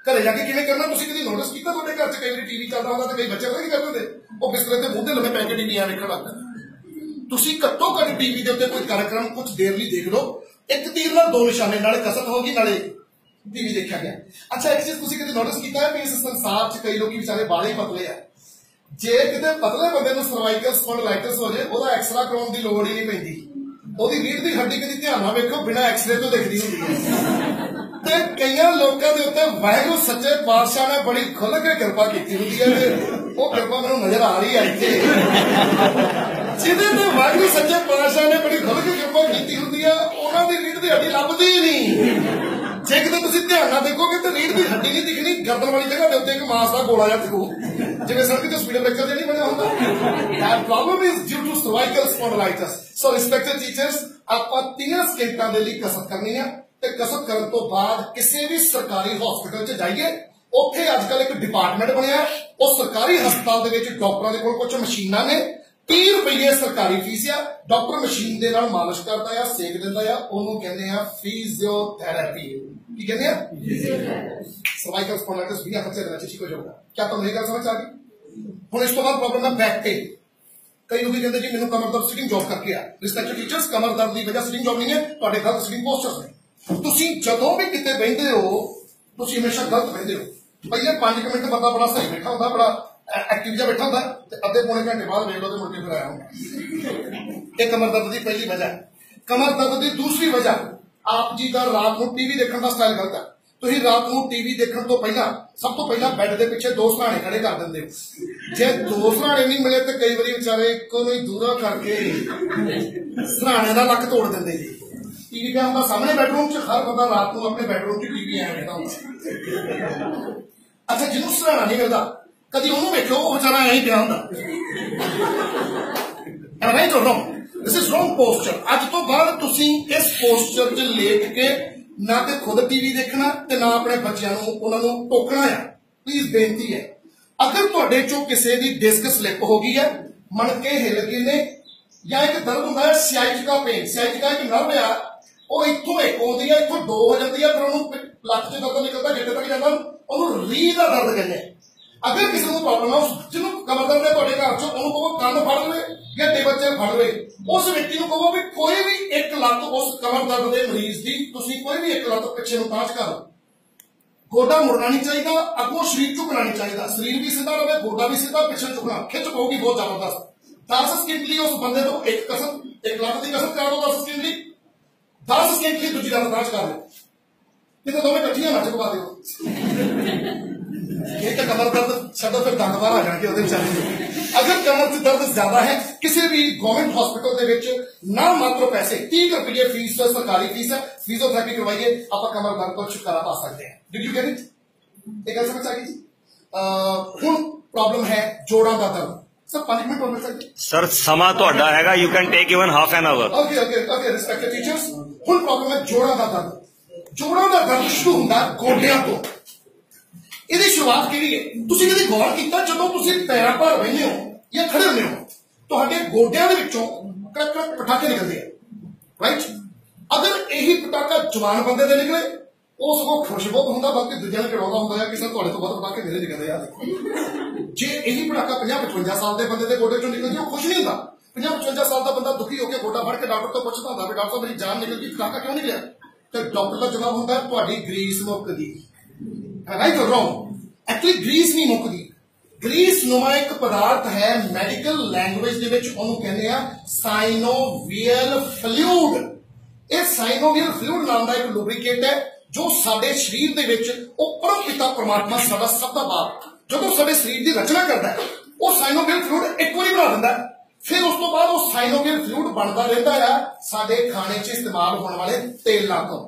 [SPEAKER 1] ਘਰੇ ਜਾ ਕੇ ਕਿਵੇਂ ਕਰਨਾ? ਤੁਸੀਂ ਕਦੀ ਨੋਟਿਸ ਕੀਤਾ ਤੁਹਾਡੇ ਘਰ 'ਚ ਕਈ ਵਾਰੀ ਟੀਵੀ ਚੱਲਦਾ ਹੁੰਦਾ ਤੇ ਕਈ ਬੱਚੇ ਪਤਾ ਕਰਦੇ ਹੁੰਦੇ? ਉਹ ਬਿਸਤਰੇ ਤੇ ਮੂੰਹ ਤੇ ਲੰਮੇ ਪੈ ਕੇ ਟੀਵੀ ਆ ਵੇਖਣ ਲੱਗ ਪੈਂਦੇ। ਤੁਸੀਂ ਘੱਟੋ ਘੱਟ ਟੀਵੀ ਦੇ ਉੱਤੇ ਕੋਈ ਕਾਰਜਕ੍ਰਮ ਕੁਝ ਦੇਰ ਲਈ ਦੇਖ ਲਓ। ਇੱਕ ਤੀਰ ਨਾਲ ਦੋ ਨਿਸ਼ਾਨੇ, ਨਾਲੇ ਕਸਰਤ ਹੋਗੀ ਨਾਲੇ ਵੀ ਦੇਖਿਆ ਗਿਆ। ਅੱਛਾ, ਇੱਕ ਚੀਜ਼ ਤੁਸੀਂ ਕਦੀ ਨੋਟਿਸ ਕੀਤਾ ਹੈ ਕਿ ਇਸ ਸੰਸਾਰ 'ਚ ਕਈ ਲੋਕੀ ਵਿਚਾਰੇ ਬਾਲੇ ਪਤਲੇ ਆ? ਜੇ ਕਿਤੇ ਪਤਲੇ ਬੰਦੇ ਨੂੰ ਸਰਵਾਈਕਲ ਸਪੌਂਡਲਾਈਟਿਸ ਹੋ ਜਾਏ ਉਹਦਾ ਐਕਸਰਾ ਕਰਾਉਣ ਦੀ ਲੋੜ ਹੀ ਨਹੀਂ ਪੈਂਦੀ। ਉਹਦੀ ਰੀੜ ਦੀ ਹੱਡੀ ਕਦੀ ਧਿਆਨ ਨਾਲ ਵੇਖੋ, ਬਿਨਾਂ ਐਕਸਰੇ ਤੋਂ ਦਿਖਦੀ ਹੁੰਦੀ ਹੈ। ਤੇ ਕਈਆਂ ਲੋਕਾਂ ਦੇ ਉੱਤੇ ਵਾਹਿਗੁਰੂ ਸੱਚੇ ਪਾਤਸ਼ਾਹ ਨੇ ਬੜੀ ਖੁੱਲ ਕੇ ਕਿਰਪਾ ਕੀਤੀ ਹੁੰਦੀ ਹੈ ਤੇ ਉਹ ਕਿਰਪਾ ਮੈਨੂੰ ਨਜ਼ਰ ਆ ਰਹੀ ਹੈ ਇੱਥੇ। ਜਿਹਦੇ ਤੇ ਵਾਹਿਗੁਰੂ ਸੱਚੇ ਪਾਤਸ਼ਾਹ ਨੇ ਬੜੀ ਖੁੱਲ ਕੇ ਕਿਰਪਾ ਕੀਤੀ ਹੁੰਦੀ ਹੈ, ਉਹਨਾਂ ਦੀ ਰੀੜ ਦੀ ਹੱਡੀ ਲੱਭਦੀ ਨਹੀਂ। ਜੇ ਕਿਤੇ ਤੁਸੀਂ ਧਿਆਨ ਨਾਲ ਦੇਖੋਗੇ ਤੇ ਰੀੜ ਦੀ ਹੱਡੀ ਨਹੀਂ ਦਿਖਣੀ, ਗਰਦਨ ਵਾਲੀ ਜਗ੍ਹਾ ਦੇ ਉੱਤੇ ਇੱਕ ਮਾਸ ਦਾ ਗੋਲਾ ਜਿਹਾ ਦਿਖੂ। ਜਿਵੇਂ ਸੜਕ ਤੇ ਸਪੀਡ ਬ੍ਰੇਕਰ ਜਿਹੜੀ ਬਣਿਆ ਹੁੰਦਾ। That problem is due to cervical spondylitis. So, respected teachers, ਆਪਾਂ 30 ਸਕਿੰਟਾਂ ਦੇ ਲਈ ਕਸਰਤ ਕਰਨੀ ਆ ਤੇ ਕਸਰਤ ਕਰਨ ਤੋਂ ਬਾਅਦ ਕਿਸੇ ਵੀ ਸਰਕਾਰੀ ਹਸਪੀਟਲ 'ਚ ਜਾਈਏ, ਉੱਥੇ ਅੱਜ ਕੱਲ ਇੱਕ ਡਿਪਾਰਟਮੈਂਟ ਬਣਿਆ ਉਹ ਸਰਕਾਰੀ ਹਸਪਤਾਲ ਦੇ ਵਿੱਚ ਡਾਕਟਰਾਂ ਦੇ ਕੋਲ ਕੁਝ ਮਸ਼ੀਨਾਂ ਨੇ। 30 ਰੁਪਏ ਸਰਕਾਰੀ ਫੀਸ ਆ ਡਾਕਟਰ ਮਸ਼ੀਨ ਦੇ ਨਾਲ ਮਾਲਿਸ਼ ਕਰਦਾ ਆ ਸੇਕ ਦਿੰਦਾ ਆ ਉਹਨੂੰ ਕਹਿੰਦੇ ਆ ਫਿਜ਼ੀਓਥੈਰੇਪੀ ਕੀ ਕਹਿੰਦੇ ਆ? ਸਰਵਾਈਕਲ ਸਪੋਂਡਲਾਈਟਿਸ ਵੀ ਹੱਥ ਸੇ ਰਹਿਣਾ ਚਾਹੀਦਾ ਕੁਝ ਤੁਹਾਨੂੰ ਇਹ ਗੱਲ ਸਮਝ ਆ ਗਈ? ਹੁਣ ਇਸ ਤੋਂ ਬਾਅਦ ਪ੍ਰੋਬਲਮ ਹੈ ਬੈਕ ਪੇਨ ਕਈ ਲੋਕੀ ਕਹਿੰਦੇ ਜੀ ਮੈਨੂੰ ਕਮਰ ਦਰਦ ਸਿਟਿੰਗ ਜੌਬ ਕਰਕੇ ਆ। ਰਿਸਪੈਕਟ ਟੀਚਰਸ ਕਮਰ ਦਰਦ ਦੀ ਵਜ੍ਹਾ ਸਿਟਿੰਗ ਜੌਬ ਨਹੀਂ ਹੈ ਤੁਹਾਡੇ ਗਲਤ ਸਿਟਿੰਗ ਪੋਸਚਰ ਨੇ। ਤੁਸੀਂ ਜਦੋਂ ਵੀ ਕਿਤੇ ਬੈਠਦੇ ਹੋ ਤੁਸੀਂ ਹਮੇਸ਼ਾ ਗਲਤ ਬੈਠਦੇ ਹੋ। ਪਹਿਲੇ 5 ਮਿੰਟ ਬੰਦਾ ਬੜਾ ਸਹੀ ਬੈਠਾ ਹੁੰਦਾ ਬੜਾ ਐਕਟਿਵ ਜਿਹਾ ਬੈਠਾ ਹੁੰਦਾ ਤੇ ਅੱਧੇ ਪੌਣੇ ਘੰਟੇ ਬਾਅਦ ਵੇਖ ਲਓ ਤੇ ਮੁੜ ਕੇ ਫਿਰ ਆਇਆ ਹੁੰਦਾ ਇਹ ਕਮਰ ਦਰਦ ਦੀ ਪਹਿਲੀ ਵਜ੍ਹਾ। ਕਮਰ ਦਰਦ ਦੀ ਦੂਸਰੀ ਵਜ੍ਹਾ, ਆਪ ਜੀ ਦਾ ਰਾਤ ਨੂੰ ਟੀਵੀ ਦੇਖਣ ਦਾ ਸਟਾਈਲ ਗਲਤ ਹੈ। ਤੁਸੀਂ ਰਾਤ ਨੂੰ ਟੀਵੀ ਦੇਖਣ ਤੋਂ ਪਹਿਲਾਂ, ਸਭ ਤੋਂ ਪਹਿਲਾਂ ਬੈੱਡ ਦੇ ਪਿੱਛੇ ਦੋ ਸਰਾਣੇ ਖੜੇ ਕਰ ਦਿੰਦੇ ਹੋ। ਜੇ ਦੋ ਸਰਾਣੇ ਨਹੀਂ ਮਿਲੇ ਤੇ ਕਈ ਵਾਰੀ ਵਿਚਾਰੇ ਇੱਕੋ ਨੂੰ ਹੀ ਦੂਰਾ ਕਰਕੇ ਸਰਾਣੇ ਦਾ ਲੱਕ ਤੋੜ ਦਿੰਦੇ ਜੀ ਟੀਵੀ ਕਿਆ ਹੁੰਦਾ? ਸਾਹਮਣੇ ਬੈਡਰੂਮ 'ਚ ਹਰ ਬੰਦਾ ਰਾਤ ਨੂੰ ਆਪਣੇ ਬੈਡਰੂਮ 'ਚ ਟੀਵੀ ਐ ਬੈਠਾ ਹੁੰਦਾ। ਅੱਛਾ, ਜਿਹਨੂੰ ਸਰਾਣਾ ਨਹੀਂ ਮਿਲਦਾ ਕਦੀ ਉਹਨੂੰ ਵੇਖੋ ਉਹ ਵਿਚਾਰਾ ਐਂ ਹੀ ਪਿਆ ਹੁੰਦਾ। Am I right or wrong? This is wrong ਅੱਜ ਤੋਂ ਬਾਅਦ ਤੁਸੀਂ ਇਸ ਪੋਸਚਰ 'ਚ ਲੇਟ ਕੇ ਨਾ ਤੇ ਖੁਦ ਟੀਵੀ ਦੇਖਣਾ ਤੇ ਨਾ ਆਪਣੇ ਬੱਚਿਆਂ ਨੂੰ, ਉਹਨਾਂ ਨੂੰ ਟੋਕਣਾ ਆ। ਪਲੀਜ਼ ਬੇਨਤੀ ਹੈ। ਅਗਰ ਤੁਹਾਡੇ ਚੋਂ ਕਿਸੇ ਦੀ ਡਿਸਕ ਸਲਿਪ ਹੋ ਗਈ ਹੈ ਮਣਕੇ ਹਿੱਲ ਗਏ ਨੇ, ਜਾਂ ਇੱਕ ਦਰਦ ਹੁੰਦਾ ਹੈ ਸਿਆਇਟਿਕਾ ਪੇਨ ਸਿਆਇਟਿਕਾ ਇੱਕ ਨਰਵ ਆ, ਉਹ ਇੱਥੋਂ ਇੱਕ ਆਉਂਦੀ ਹੈ ਇੱਥੋਂ ਦੋ ਹੋ ਜਾਂਦੀ ਹੈ ਫਿਰ ਉਹਨੂੰ ਲੱਕ 'ਚ ਦਰਦ ਨਿਕਲਦਾ, ਜਿੱਥੇ ਤੱਕ ਜਾਂਦਾ ਉਹਨੂੰ ਰੀ ਦਾ ਦਰਦ ਕਹਿੰਦੇ ਅਗਰ ਕਿਸੇ ਨੂੰ ਪ੍ਰੋਬਲਮ ਆ ਜਿਹਨੂੰ ਕਮਰ ਹੈ ਤੁਹਾਡੇ ਘਰ 'ਚ, ਉਹਨੂੰ ਕਹੋ ਕੰਨ ਫੜ ਲਵੇ ਜਾਂ ਟੇਬਲ 'ਚ ਫੜ ਲਵੇ, ਉਸ ਵਿਅਕਤੀ ਨੂੰ ਕਹੋ ਵੀ ਕੋਈ ਵੀ ਇੱਕ ਲੱਤ ਉਸ ਕਮਰ ਦੇ ਮਰੀਜ਼ ਦੀ, ਤੁਸੀਂ ਕੋਈ ਵੀ ਇੱਕ ਲੱਤ ਪਿੱਛੇ ਨੂੰ ਤਾਂਚ ਕਰੋ ਗੋਡਾ ਮੁੜਨਾ ਨਹੀਂ ਚਾਹੀਦਾ, ਅੱਗੋਂ ਸਰੀਰ ਝੁਕਣਾ ਨਹੀਂ ਚਾਹੀਦਾ। ਸਰੀਰ ਵੀ ਸਿੱਧਾ ਰਹੇ ਗੋਡਾ ਵੀ ਸਿੱਧਾ ਪਿੱਛੇ ਝੁਕਣਾ ਖਿੱਚ ਪਊਗੀ ਬਹੁਤ ਜ਼ਬਰਦਸਤ। 10 ਸਕਿੰਟ ਲਈ ਉਸ ਬੰਦੇ ਤੋਂ ਇੱਕ ਕਸਰ, ਇੱਕ ਲੱਤ ਦੀ ਕਸਰ ਕਰਾ ਦਿਓ 10 ਸਕਿੰਟ ਲਈ। 10 ਸਕਿੰਟ ਲਈ ਦੂਜੀ ਲੱਤ ਤਾਂਚ ਕਰ ਦਿਓ ਕਿਤੇ ਦੋਵੇਂ ਇਕੱਠੀਆਂ ਨਾ ਝੁਕਵਾ ਦਿਓ। ਇਹ ਤਾਂ ਕਮਰ ਦਰਦ ਛੱਡੋ ਫਿਰ ਦੰਦ ਬਾਹਰ ਆ ਜਾਣਗੇ ਉਹਦੇ ਵਿਚਾਰੇ ਦੇ ਅਗਰ ਕਮਰ 'ਚ ਦਰਦ ਜ਼ਿਆਦਾ ਹੈ ਕਿਸੇ ਵੀ ਗਵਰਨਮੈਂਟ ਹਸਪੀਟਲ ਦੇ ਵਿੱਚ ਨਾ ਮਾਤਰ ਪੈਸੇ 30 ਰੁਪਏ ਫੀਸ ਹੈ ਸਰਕਾਰੀ ਫੀਸ ਹੈ ਫਿਜ਼ੀਓਥੈਰੇਪੀ ਕਰਵਾਈਏ ਆਪਾਂ ਕਮਰ ਦਰਦ ਤੋਂ ਛੁਟਕਾਰਾ ਪਾ ਸਕਦੇ ਹਾਂ ਡਿਡ ਯੂ ਗੈਟ ਇਟ ਇਹ ਗੱਲ ਸਮਝ ਆ ਗਈ ਜੀ ਅਹ ਹੁਣ ਪ੍ਰੋਬਲਮ ਹੈ ਜੋੜਾਂ ਦਾ ਦਰਦ ਸਰ 5 ਮਿੰਟ ਹੋਰ ਮਿਲ ਸਕਦੇ
[SPEAKER 2] ਸਰ ਸਮਾਂ ਤੁਹਾਡਾ ਹੈਗਾ you can take even half an hour
[SPEAKER 1] okay okay okay respected teachers ਹੁਣ ਪ੍ਰੋਬਲਮ ਹੈ ਜੋੜਾਂ ਦਾ ਦਰਦ ਜੋੜਾਂ ਦਾ ਦਰਦ ਸ਼ੁਰੂ ਹੁੰਦਾ ਗੋਡਿਆਂ ਤੋਂ ਇਹਦੀ ਸ਼ੁਰੂਆਤ ਕਿਹੜੀ ਹੈ? ਤੁਸੀਂ ਕਦੇ ਗੌਰ ਕੀਤਾ ਜਦੋਂ ਤੁਸੀਂ ਪੈਰਾਂ ਭਰ ਬੈਠੇ ਹੋ ਜਾਂ ਖੜੇ ਹੁੰਦੇ ਹੋ, ਤੁਹਾਡੇ ਗੋਡਿਆਂ ਦੇ ਵਿੱਚੋਂ ਕੜਕ ਕੜਕ ਪਟਾਕੇ ਨਿਕਲਦੇ ਆ ਰਾਈਟ ਅਗਰ ਇਹੀ ਪਟਾਕਾ ਜਵਾਨ ਬੰਦੇ ਦੇ ਨਿਕਲੇ, ਉਹ ਸਗੋਂ ਖੁਸ਼ ਬਹੁਤ ਹੁੰਦਾ ਬਲਕਿ ਦੂਜਿਆਂ ਨੂੰ ਕਿਹੜਾ ਹੁੰਦਾ ਹੈ ਕਿ ਸਰ ਤੁਹਾਡੇ ਤੋਂ ਵੱਧ ਪਟਾਕੇ ਮੇਰੇ ਨਿਕਲਦੇ ਆ। ਦੇਖੋ ਜੇ ਇਹੀ ਪਟਾਕਾ 50 55 ਸਾਲ ਦੇ ਬੰਦੇ ਦੇ ਗੋਡੇ ਚੋਂ ਨਿਕਲ ਜੇ ਉਹ ਖੁਸ਼ ਨਹੀਂ ਹੁੰਦਾ। 50 55 ਸਾਲ ਦਾ ਬੰਦਾ ਦੁਖੀ ਹੋ ਕੇ ਗੋਡਾ ਫੜ ਕੇ ਡਾਕਟਰ ਤੋਂ ਪੁੱਛਦਾ ਹੁੰਦਾ ਵੀ ਡਾਕਟਰ ਸਾਹਿਬ, ਮੇਰੀ ਜਾਨ ਨਿਕਲ ਗਈ, ਪਟਾਕਾ ਕਿਉਂ ਨਿਕਲਿਆ? ਤੇ ਡਾਕਟਰ ਦਾ ਜਵਾਬ ਹੁੰਦਾ, ਤੁਹਾਡੀ ਗਰੀਸ ਮੁੱਕ ਗਈ right or wrong actually grease ਨਹੀਂ ਮੁੱਕਦੀ ਗਰੀਸ ਨੁਮਾ ਇੱਕ ਪਦਾਰਥ ਹੈ ਮੈਡੀਕਲ ਲੈਂਗੁਏਜ ਦੇ ਵਿੱਚ ਉਹਨੂੰ ਕਹਿੰਦੇ ਆ ਸਾਈਨੋਵੀਅਲ ਫਲੂਇਡ ਇਹ ਸਾਈਨੋਵੀਅਲ ਫਲੂਇਡ ਨਾਮ ਦਾ ਇੱਕ ਲੁਬਰੀਕੇਟ ਹੈ ਜੋ ਸਾਡੇ ਸਰੀਰ ਦੇ ਵਿੱਚ ਉਹ ਪਰਮ ਪਿਤਾ ਪਰਮਾਤਮਾ ਸਾਡਾ ਸਭ ਦਾ ਬਾਪ ਜਦੋਂ ਸਾਡੇ ਸਰੀਰ ਦੀ ਰਚਨਾ ਕਰਦਾ ਹੈ ਉਹ ਸਾਈਨੋਵੀਅਲ ਫਲੂਇਡ ਇੱਕ ਵਾਰੀ ਬਣਾ ਦਿੰਦਾ ਹੈ। ਫਿਰ ਉਸ ਤੋਂ ਬਾਅਦ ਉਹ ਸਾਈਨੋਵੀਅਲ ਫਲੂਇਡ ਬਣਦਾ ਰਹਿੰਦਾ ਹੈ ਸਾਡੇ ਖਾਣੇ 'ਚ ਇਸਤੇਮਾਲ ਹੋਣ ਵਾਲੇ ਤੇਲਾਂ ਤੋਂ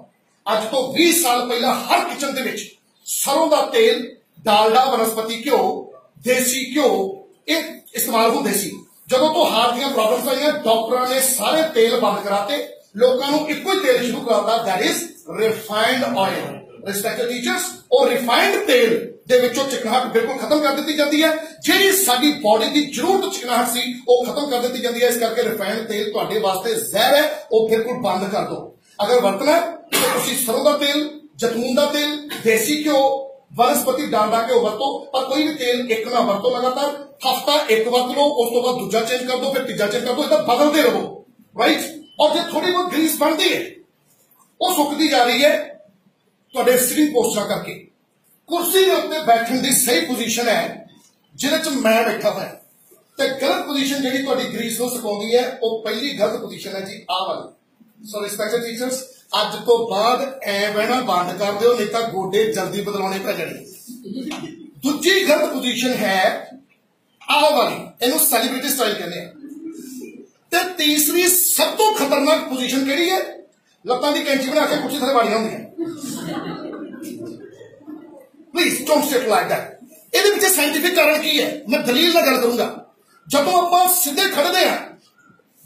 [SPEAKER 1] ਅੱਜ ਤੋਂ 20 ਸਾਲ ਪਹਿਲਾਂ ਹਰ ਕਿਚਨ ਦੇ ਵਿੱਚ ਸਰੋਂ ਦਾ ਤੇਲ ਡਾਲਡਾ ਵਨਸਪਤੀ ਘਿਓ, ਦੇਸੀ ਘਿਓ, ਇਹ ਇਸਤੇਮਾਲ ਹੁੰਦੇ ਸੀ। ਜਦੋਂ ਤੋਂ ਹਾਰਟ ਦੀਆਂ ਪ੍ਰੋਬਲਮਸ ਆਈਆਂ, ਡਾਕਟਰਾਂ ਨੇ ਸਾਰੇ ਤੇਲ ਬੰਦ ਕਰਾਤੇ। ਲੋਕਾਂ ਨੂੰ ਇੱਕੋ ਹੀ ਤੇਲ ਸ਼ੁਰੂ ਕਰਤਾ that is refined oil respected teachers ਉਹ ਰਿਫਾਈਨਡ ਤੇਲ ਦੇ ਵਿੱਚੋਂ ਚਿਕਨਾਹਟ ਬਿਲਕੁਲ ਖਤਮ ਕਰ ਦਿੱਤੀ ਜਾਂਦੀ ਹੈ। ਜਿਹੜੀ ਸਾਡੀ ਬਾਡੀ ਦੀ ਜ਼ਰੂਰਤ ਚਿਕਨਾਹਟ ਸੀ, ਉਹ ਖਤਮ ਕਰ ਦਿੱਤੀ ਜਾਂਦੀ ਹੈ। ਇਸ ਕਰਕੇ ਰਿਫਾਈਨਡ ਤੇਲ ਤੁਹਾਡੇ ਵਾਸਤੇ ਜ਼ਹਿਰ ਹੈ, ਉਹ ਬਿਲਕੁਲ ਬੰਦ ਕਰ ਦਿਓ। ਅਗਰ ਵਰਤਣਾ ਤਾਂ ਤੁਸੀਂ ਸਰੋਂ ਦਾ ਤੇਲ ਜੈਤੂਨ ਦਾ ਤੇਲ, ਦੇਸੀ ਘਿਓ ਵਨਸਪਤੀ ਡਾਲਡਾ ਘਿਓ ਵਰਤੋ, ਪਰ ਕੋਈ ਵੀ ਤੇਲ ਇੱਕ ਨਾ ਵਰਤੋ ਲਗਾਤਾਰ, ਹਫਤਾ ਇੱਕ ਵਰਤ ਲਓ ਉਸ ਤੋਂ ਬਾਅਦ ਦੂਜਾ ਚੇਂਜ ਕਰ ਦਿਓ, ਫਿਰ ਤੀਜਾ ਚੇਂਜ ਕਰ ਦਿਓ, ਇਦਾਂ ਬਦਲਦੇ ਰਹੋ। ਰਾਈਟ ਔਰ ਜੇ ਥੋੜੀ ਬਹੁਤ ਗਰੀਸ ਬਣਦੀ ਹੈ, ਉਹ ਸੁੱਕਦੀ ਜਾ ਰਹੀ ਹੈ, ਤੁਹਾਡੇ ਸਿਟਿੰਗ ਪੋਸਚਰ ਕਰਕੇ। ਕੁਰਸੀ ਦੇ ਉੱਤੇ ਬੈਠਣ ਦੀ ਸਹੀ ਪੋਜੀਸ਼ਨ ਹੈ, ਜਿਹਦੇ ਚ ਮੈਂ ਬੈਠਾ ਹੋਇਆ। ਤੇ ਗਲਤ ਪੋਜੀਸ਼ਨ ਜਿਹੜੀ ਤੁਹਾਡੀ ਗਰੀਸ ਨੂੰ ਸੁਕਾਉਂਦੀ ਹੈ, ਉਹ ਪਹਿਲੀ ਗਲਤ ਪੋਜੀਸ਼ਨ ਹੈ ਜੀ, ਆਹ ਵਾਲੀ। ਸੋ ਰਿਸਪੈਕਟਡ ਟੀਚਰਸ ਅੱਜ ਤੋਂ ਬਾਅਦ ਐ ਬਹਿਣਾ ਬੰਦ ਕਰ ਦਿਓ, ਨਹੀਂ ਤਾਂ ਗੋਡੇ ਜਲਦੀ ਬਦਲਾਉਣੇ ਪੈ ਜਾਣੇ। ਦੂਜੀ ਗਲਤ ਪੋਜੀਸ਼ਨ ਹੈ ਆਹ ਵਾਲੀ, ਇਹਨੂੰ ਸੈਲੀਬ੍ਰਿਟੀ ਸਟਾਈਲ ਕਹਿੰਦੇ ਆ। ਤੇ ਤੀਸਰੀ ਸਭ ਤੋਂ ਖਤਰਨਾਕ ਪੋਜੀਸ਼ਨ ਕਿਹੜੀ ਹੈ? ਲੱਤਾਂ ਦੀ ਕੈਂਚੀ ਬਣਾ ਕੇ ਕੁਰਸੀ ਥੱਲੇ ਵਾੜੀਆਂ ਹੁੰਦੀਆਂ। Please don't sit like that ਇਹਦੇ ਵਿੱਚ ਸਾਇੰਟਿਫਿਕ ਕਾਰਨ ਕੀ ਹੈ? ਮੈਂ ਦਲੀਲ ਨਾਲ ਗੱਲ ਕਰੂੰਗਾ। ਜਦੋਂ ਆਪਾਂ ਸਿੱਧੇ ਖੜਦੇ ਆ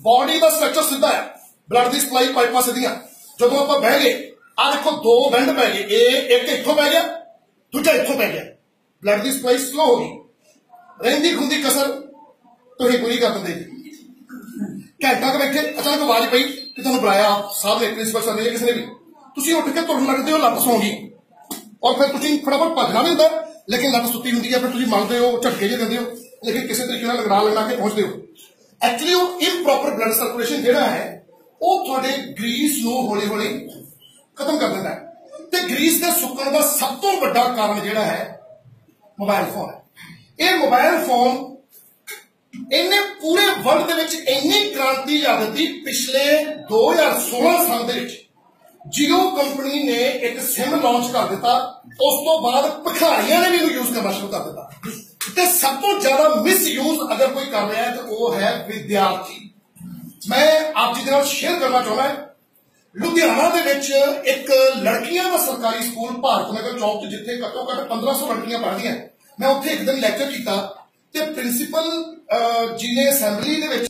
[SPEAKER 1] ਬਾਡੀ ਦਾ ਸਟਰਕਚਰ ਸਿੱਧਾ ਹੈ ਬਲੱਡ ਦੀ ਸਪਲਾਈ ਪਾਈਪਾਂ ਸਿੱਧੀਆਂ ਜਦੋਂ ਆਪਾਂ ਬਹਿ ਗਏ ਆ ਦੇਖੋ ਦੋ ਬੈਂਡ ਪੈ ਗਏ ਇਹ ਇੱਕ ਇੱਥੋਂ ਪੈ ਗਿਆ ਦੂਜਾ ਇੱਥੋਂ ਪੈ ਗਿਆ ਬਲੱਡ ਦੀ ਸਪਲਾਈ ਸਲੋ ਹੋ ਗਈ ਰਹਿੰਦੀ ਖੁੰਦੀ ਕਸਰ ਤੁਸੀਂ ਪੂਰੀ ਕਰ ਦਿੰਦੇ ਜੀ ਘੰਟਾ ਕੁ ਬੈਠੇ ਅਚਾਨਕ ਆਵਾਜ਼ ਪਈ ਕਿ ਤੁਹਾਨੂੰ ਬੁਲਾਇਆ ਸਾਹਿਬ ਨੇ ਪ੍ਰਿੰਸੀਪਲ ਸਰ ਨੇ ਜਾਂ ਕਿਸੇ ਨੇ ਵੀ ਤੁਸੀਂ ਉੱਠ ਕੇ ਤੁਰਨ ਲੱਗਦੇ ਹੋ ਲੱਤ ਸੌਂ ਗਈ ਔਰ ਫਿਰ ਤੁਸੀਂ ਫਟਾਫਟ ਭੱਜਣਾ ਵੀ ਹੁੰਦਾ ਲੇਕਿਨ ਲੱਤ ਸੁੱਤੀ ਹੁੰਦੀ ਹੈ ਫਿਰ ਤੁਸੀਂ ਮਲਦੇ ਹੋ ਝਟਕੇ ਜਿਹੇ ਦਿੰਦੇ ਹੋ ਲੇਕਿਨ ਕਿਸੇ ਤਰੀਕੇ ਨਾਲ ਲਗਾ ਲਗਾ ਕੇ ਪਹੁੰਚਦੇ ਹੋ ਐਕਚੁਅਲੀ ਉਹ ਇੰਪ੍ਰੋਪਰ ਬਲੱਡ ਸਰਕੂਲੇਸ਼ਨ ਜਿਹੜਾ ਹੈ ਉਹ ਤੁਹਾਡੇ ਗਰੀਸ ਨੂੰ ਹੌਲੀ ਹੌਲੀ ਖਤਮ ਕਰ ਦਿੰਦਾ ਹੈ। ਤੇ ਗਰੀਸ ਦੇ ਸੁੱਕਣ ਦਾ ਸਭ ਤੋਂ ਵੱਡਾ ਕਾਰਨ ਜਿਹੜਾ ਹੈ ਮੋਬਾਈਲ ਫੋਨ ਹੈ। ਇਹ ਮੋਬਾਈਲ ਫੋਨ ਇਹਨੇ ਪੂਰੇ ਵਰਲਡ ਦੇ ਵਿੱਚ ਇੰਨੀ ਕ੍ਰਾਂਤੀ ਲਿਆ ਦਿੱਤੀ ਪਿਛਲੇ 2016 ਸਾਲ ਦੇ ਵਿੱਚ। ਜੀਓ ਕੰਪਨੀ ਨੇ ਇੱਕ ਸਿਮ ਲਾਂਚ ਕਰ ਦਿੱਤਾ, ਉਸ ਤੋਂ ਬਾਅਦ ਭਖਾਰੀਆਂ ਨੇ ਵੀ ਇਹਨੂੰ ਯੂਜ਼ ਕਰਨਾ ਸ਼ੁਰੂ ਕਰ ਦਿੱਤਾ। ਤੇ ਸਭ ਤੋਂ ਜ਼ਿਆਦਾ ਮਿਸਯੂਜ਼ ਅਗਰ ਕੋਈ ਕਰ ਰਿਹਾ ਹੈ, ਤਾਂ ਉਹ ਹੈ ਵਿਦਿਆਰਥੀ। ਮੈਂ ਆਪ ਜੀ ਦੇ ਨਾਲ ਸ਼ੇਅਰ ਕਰਨਾ ਚਾਹੁੰਦਾ ਲੁਧਿਆਣਾ ਦੇ ਵਿੱਚ ਇੱਕ ਲੜਕੀਆਂ ਦਾ ਸਰਕਾਰੀ ਸਕੂਲ ਭਾਰਤ ਨਗਰ ਚੌਕ 'ਚ, ਜਿੱਥੇ ਘੱਟੋ ਘੱਟ 1500 ਲੜਕੀਆਂ ਪੜ੍ਹਦੀਆਂ। ਮੈਂ ਉੱਥੇ ਇੱਕ ਦਿਨ ਲੈਕਚਰ ਕੀਤਾ ਤੇ ਪ੍ਰਿੰਸੀਪਲ ਜੀ ਨੇ ਅਸੈਂਬਲੀ ਦੇ ਵਿੱਚ